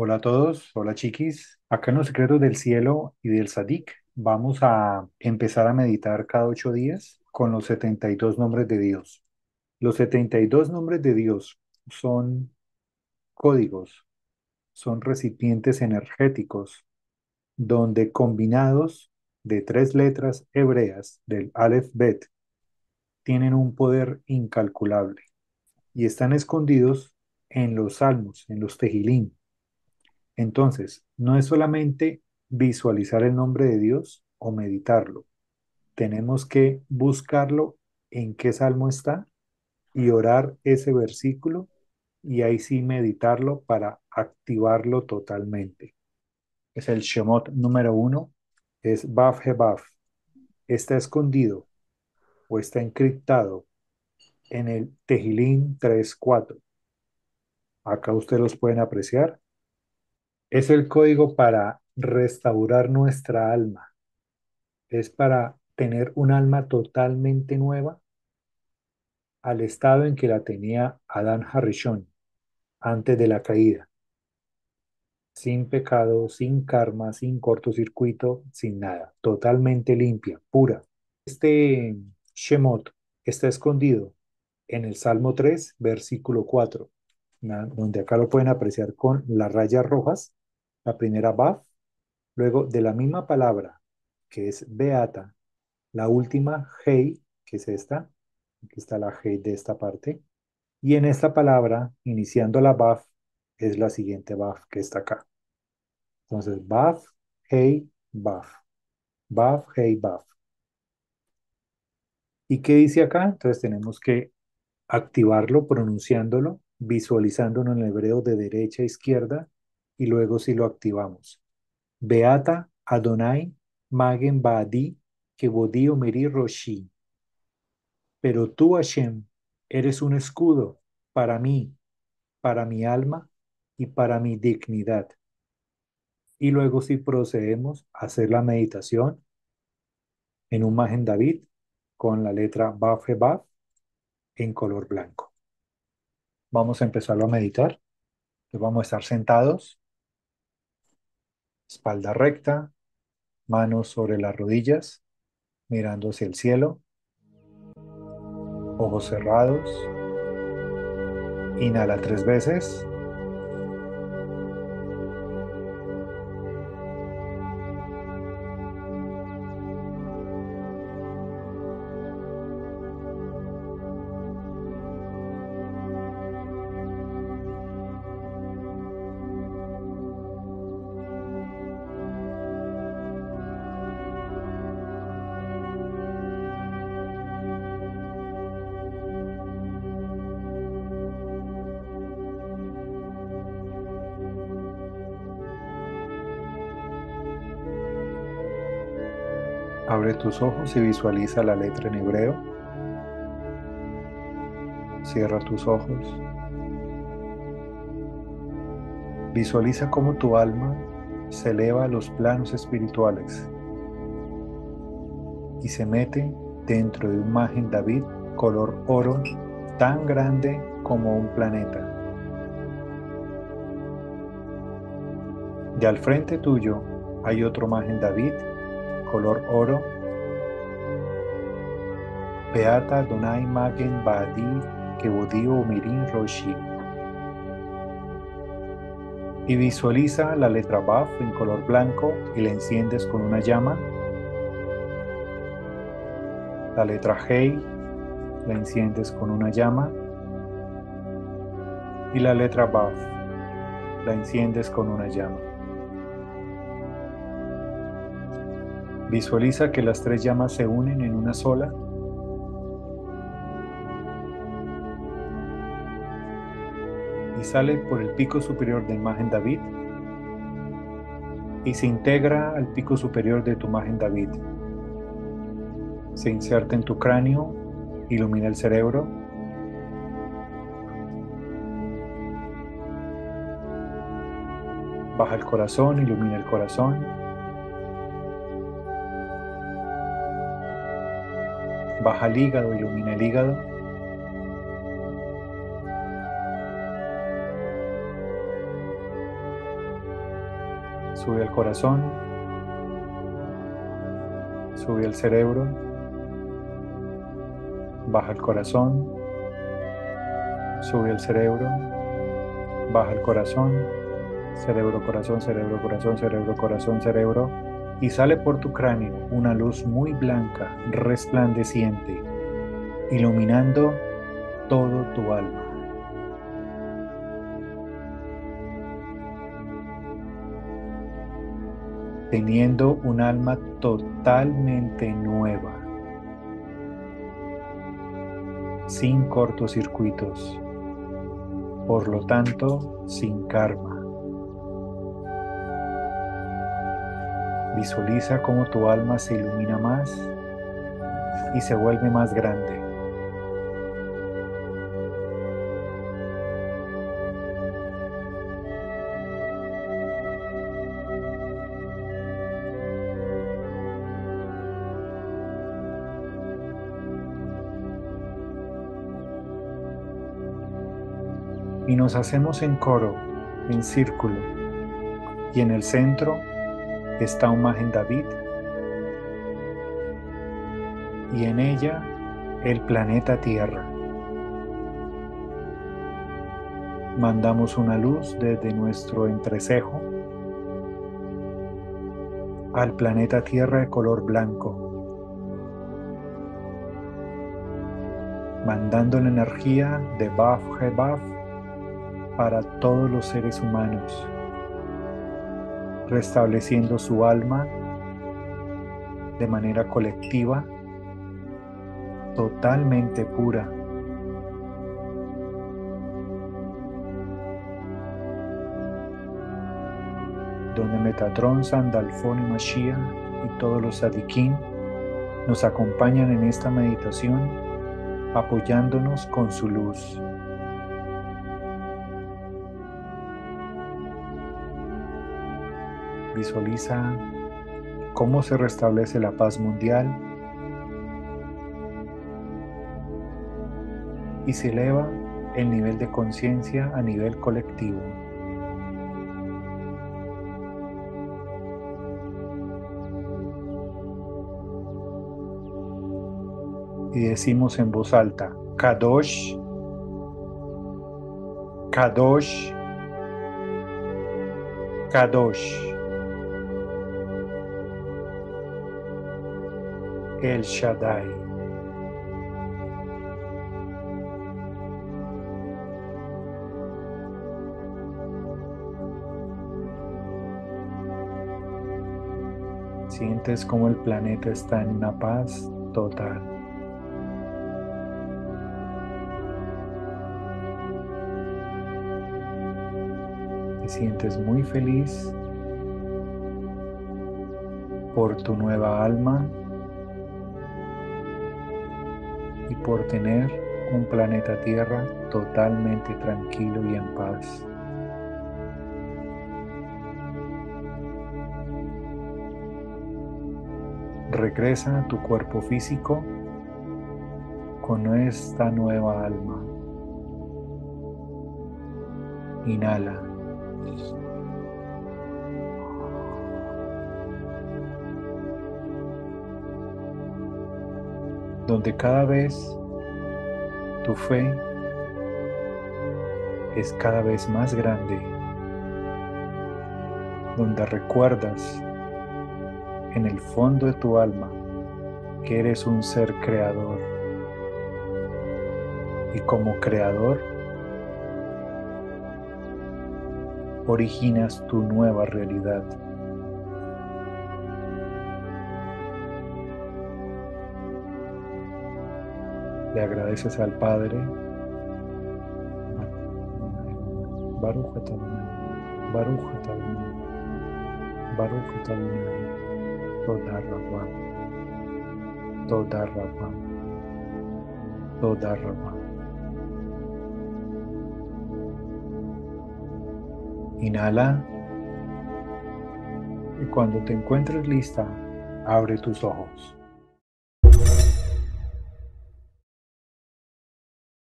Hola a todos, hola chiquis. Acá en los secretos del cielo y del Sadik vamos a empezar a meditar cada ocho días con los 72 nombres de Dios. Los 72 nombres de Dios son códigos, son recipientes energéticos donde combinados de tres letras hebreas del Aleph Bet tienen un poder incalculable y están escondidos en los salmos, en los tejilín entonces, no es solamente visualizar el nombre de Dios o meditarlo. Tenemos que buscarlo en qué salmo está y orar ese versículo y ahí sí meditarlo para activarlo totalmente. Es el Shemot número uno, es Baf Hebaf. Está escondido o está encriptado en el Tejilín 3.4. Acá ustedes los pueden apreciar es el código para restaurar nuestra alma. Es para tener un alma totalmente nueva al estado en que la tenía Adán Harishon antes de la caída. Sin pecado, sin karma, sin cortocircuito, sin nada. Totalmente limpia, pura. Este Shemot está escondido en el Salmo 3, versículo 4, donde acá lo pueden apreciar con las rayas rojas la primera Baf, luego de la misma palabra, que es Beata, la última Hei, que es esta, aquí está la Hei de esta parte, y en esta palabra, iniciando la Baf, es la siguiente Baf que está acá. Entonces, Baf, Hei, Baf. Baf, Hei, Baf. ¿Y qué dice acá? Entonces tenemos que activarlo pronunciándolo, visualizándolo en el hebreo de derecha a izquierda y luego si lo activamos. Beata Adonai Magen Baadi Kebodi Omeri Roshi. Pero tú, Hashem, eres un escudo para mí, para mi alma y para mi dignidad. Y luego si procedemos a hacer la meditación en un Magen David con la letra Baf Baf en color blanco. Vamos a empezarlo a meditar. vamos a estar sentados espalda recta, manos sobre las rodillas, mirando hacia el cielo, ojos cerrados. Inhala tres veces. Abre tus ojos y visualiza la letra en hebreo. Cierra tus ojos. Visualiza cómo tu alma se eleva a los planos espirituales y se mete dentro de un imagen David color oro tan grande como un planeta. Y al frente tuyo hay otro imagen David color oro. Beata Donai Magen Badi Kebudio Mirin Roshi. Y visualiza la letra Baf en color blanco y la enciendes con una llama. La letra Hei la enciendes con una llama. Y la letra Baf la enciendes con una llama. Visualiza que las tres llamas se unen en una sola. Y sale por el pico superior de imagen David y se integra al pico superior de tu imagen David. Se inserta en tu cráneo, ilumina el cerebro. Baja el corazón, ilumina el corazón. Baja el hígado, ilumina el hígado. Sube al corazón, sube al cerebro, baja el corazón, sube el cerebro, baja el corazón, cerebro, corazón, cerebro, corazón, cerebro, corazón, cerebro, y sale por tu cráneo una luz muy blanca, resplandeciente, iluminando todo tu alma. teniendo un alma totalmente nueva, sin cortocircuitos, por lo tanto, sin karma. Visualiza cómo tu alma se ilumina más y se vuelve más grande. y nos hacemos en coro, en círculo, y en el centro está un Magen David y en ella el planeta Tierra. Mandamos una luz desde nuestro entrecejo al planeta Tierra de color blanco, mandando la energía de Baf Hebaf para todos los seres humanos, restableciendo su alma de manera colectiva, totalmente pura. donde Metatron, Sandalfón y Mashiach y todos los Sadiquín nos acompañan en esta meditación apoyándonos con su luz. Visualiza cómo se restablece la paz mundial y se eleva el nivel de conciencia a nivel colectivo. Y decimos en voz alta, Kadosh, Kadosh, Kadosh. El Shaddai. Sientes como el planeta está en una paz total. Te sientes muy feliz por tu nueva alma y por tener un planeta Tierra totalmente tranquilo y en paz. Regresa a tu cuerpo físico con esta nueva alma. Inhala. Donde cada vez tu fe es cada vez más grande, donde recuerdas en el fondo de tu alma que eres un ser creador y como creador originas tu nueva realidad. Le agradeces al Padre. Baruch Baruch Baruch Toda Rabba. Toda Rabba. Toda Rabba. Inhala. Y cuando te encuentres lista, abre tus ojos.